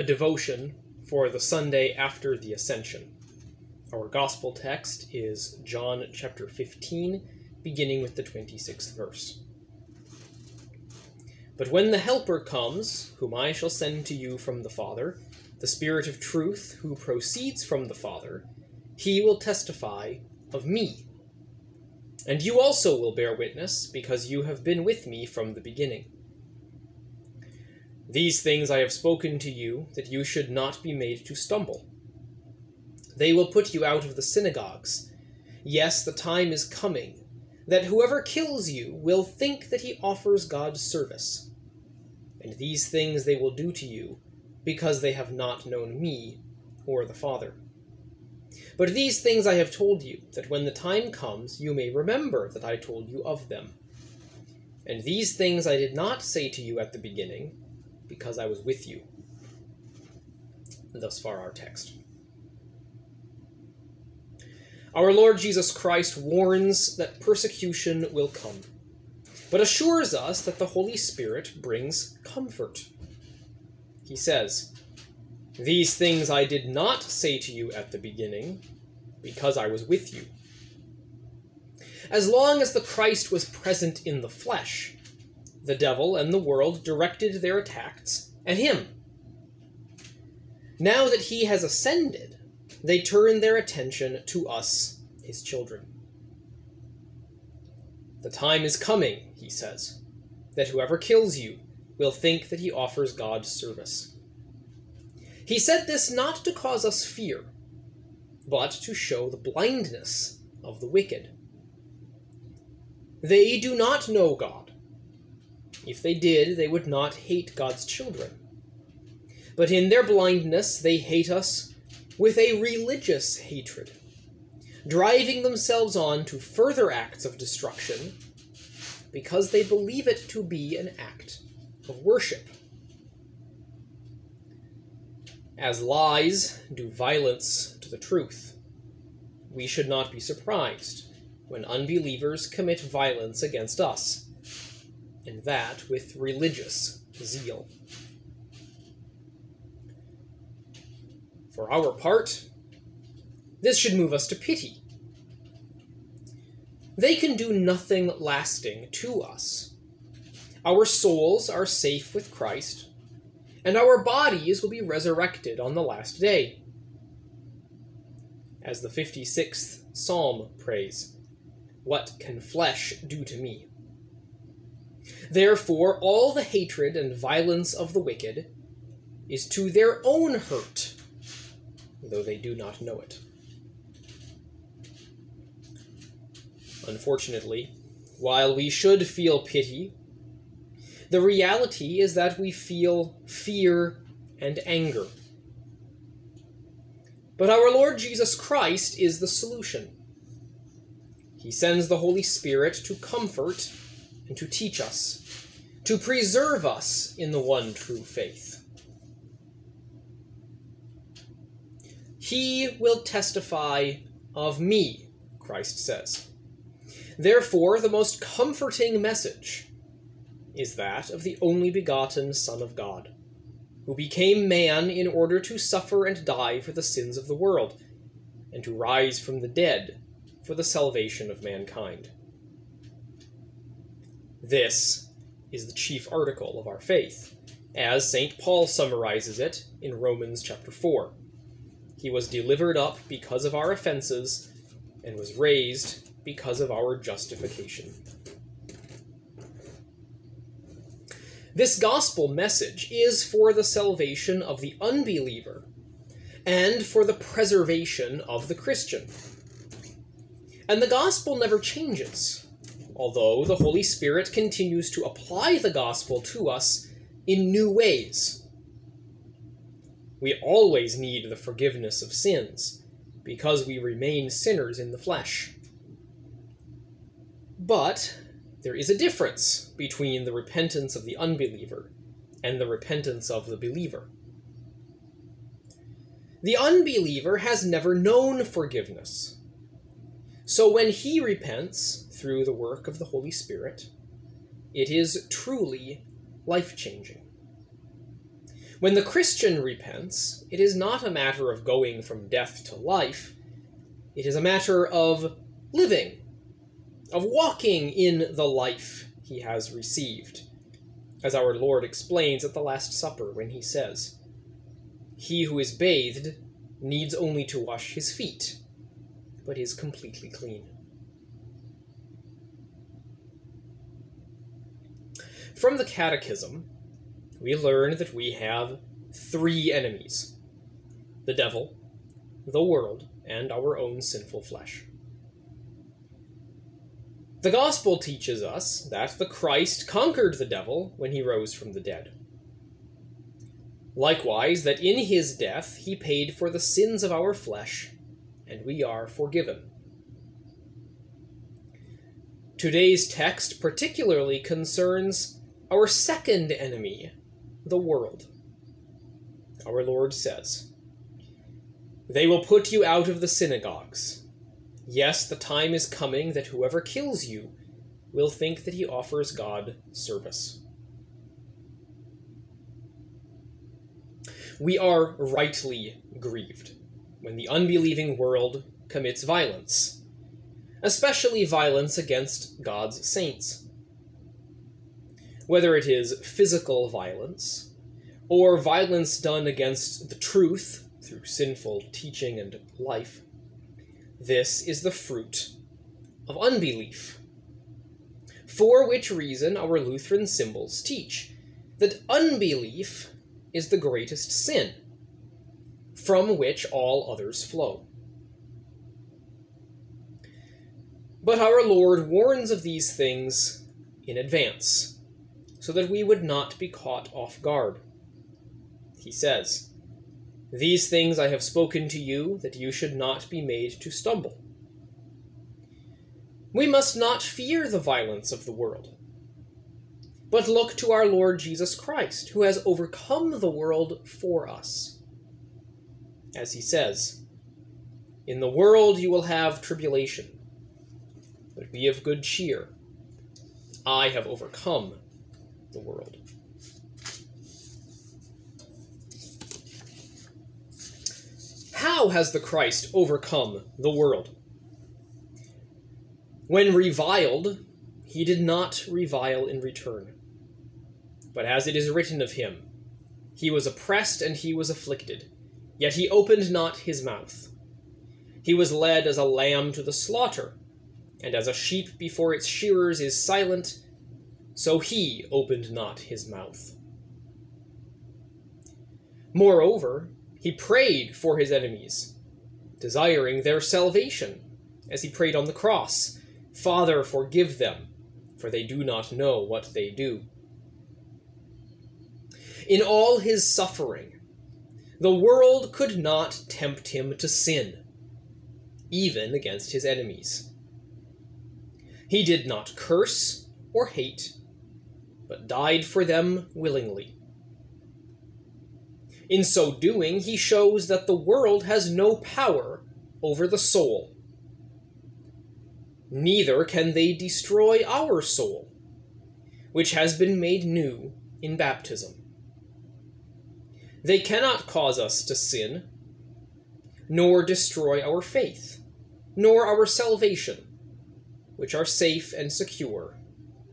a devotion for the Sunday after the Ascension. Our gospel text is John chapter 15, beginning with the 26th verse. But when the Helper comes, whom I shall send to you from the Father, the Spirit of truth, who proceeds from the Father, he will testify of me. And you also will bear witness, because you have been with me from the beginning. These things I have spoken to you, that you should not be made to stumble. They will put you out of the synagogues. Yes, the time is coming, that whoever kills you will think that he offers God service. And these things they will do to you, because they have not known me or the Father. But these things I have told you, that when the time comes you may remember that I told you of them. And these things I did not say to you at the beginning, because I was with you. Thus far, our text. Our Lord Jesus Christ warns that persecution will come, but assures us that the Holy Spirit brings comfort. He says, These things I did not say to you at the beginning, because I was with you. As long as the Christ was present in the flesh, the devil and the world directed their attacks at him. Now that he has ascended, they turn their attention to us, his children. The time is coming, he says, that whoever kills you will think that he offers God service. He said this not to cause us fear, but to show the blindness of the wicked. They do not know God if they did, they would not hate God's children. But in their blindness, they hate us with a religious hatred, driving themselves on to further acts of destruction because they believe it to be an act of worship. As lies do violence to the truth, we should not be surprised when unbelievers commit violence against us and that with religious zeal. For our part, this should move us to pity. They can do nothing lasting to us. Our souls are safe with Christ, and our bodies will be resurrected on the last day. As the 56th Psalm prays, What can flesh do to me? Therefore, all the hatred and violence of the wicked is to their own hurt, though they do not know it. Unfortunately, while we should feel pity, the reality is that we feel fear and anger. But our Lord Jesus Christ is the solution. He sends the Holy Spirit to comfort and to teach us, to preserve us in the one true faith. He will testify of me, Christ says. Therefore, the most comforting message is that of the only begotten Son of God, who became man in order to suffer and die for the sins of the world, and to rise from the dead for the salvation of mankind. This is the chief article of our faith, as St. Paul summarizes it in Romans chapter 4. He was delivered up because of our offenses and was raised because of our justification. This gospel message is for the salvation of the unbeliever and for the preservation of the Christian. And the gospel never changes although the Holy Spirit continues to apply the gospel to us in new ways. We always need the forgiveness of sins, because we remain sinners in the flesh. But there is a difference between the repentance of the unbeliever and the repentance of the believer. The unbeliever has never known forgiveness. So when he repents, through the work of the Holy Spirit, it is truly life changing. When the Christian repents, it is not a matter of going from death to life, it is a matter of living, of walking in the life he has received, as our Lord explains at the Last Supper when he says, He who is bathed needs only to wash his feet, but is completely clean. From the Catechism, we learn that we have three enemies the devil, the world, and our own sinful flesh. The Gospel teaches us that the Christ conquered the devil when he rose from the dead. Likewise, that in his death he paid for the sins of our flesh, and we are forgiven. Today's text particularly concerns our second enemy, the world. Our Lord says, They will put you out of the synagogues. Yes, the time is coming that whoever kills you will think that he offers God service. We are rightly grieved when the unbelieving world commits violence, especially violence against God's saints. Whether it is physical violence, or violence done against the truth through sinful teaching and life, this is the fruit of unbelief. For which reason our Lutheran symbols teach that unbelief is the greatest sin, from which all others flow. But our Lord warns of these things in advance, so that we would not be caught off guard. He says, These things I have spoken to you, that you should not be made to stumble. We must not fear the violence of the world but look to our Lord Jesus Christ, who has overcome the world for us. As he says, In the world you will have tribulation, but be of good cheer. I have overcome the world. How has the Christ overcome the world? When reviled, he did not revile in return. But as it is written of him, he was oppressed and he was afflicted, yet he opened not his mouth. He was led as a lamb to the slaughter, and as a sheep before its shearers is silent, so he opened not his mouth. Moreover, he prayed for his enemies, desiring their salvation, as he prayed on the cross Father, forgive them, for they do not know what they do in all his suffering, the world could not tempt him to sin, even against his enemies. He did not curse or hate, but died for them willingly. In so doing, he shows that the world has no power over the soul. Neither can they destroy our soul, which has been made new in baptism. They cannot cause us to sin, nor destroy our faith, nor our salvation, which are safe and secure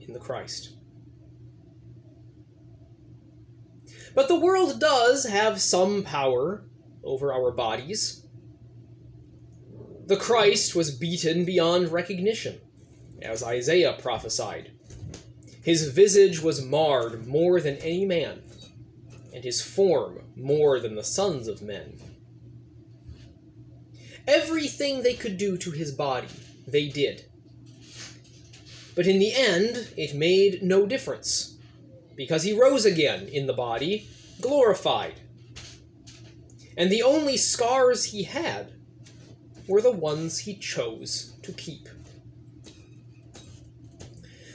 in the Christ. But the world does have some power over our bodies. The Christ was beaten beyond recognition, as Isaiah prophesied. His visage was marred more than any man and his form more than the sons of men. Everything they could do to his body, they did. But in the end, it made no difference, because he rose again in the body, glorified. And the only scars he had were the ones he chose to keep.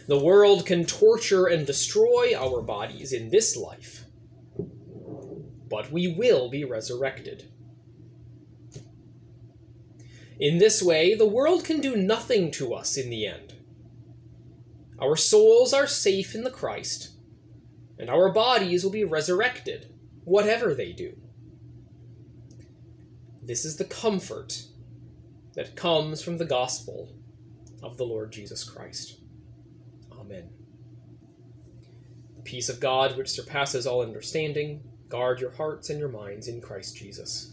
The world can torture and destroy our bodies in this life, but we will be resurrected. In this way, the world can do nothing to us in the end. Our souls are safe in the Christ, and our bodies will be resurrected whatever they do. This is the comfort that comes from the gospel of the Lord Jesus Christ. Amen. The peace of God, which surpasses all understanding, guard your hearts and your minds in Christ Jesus.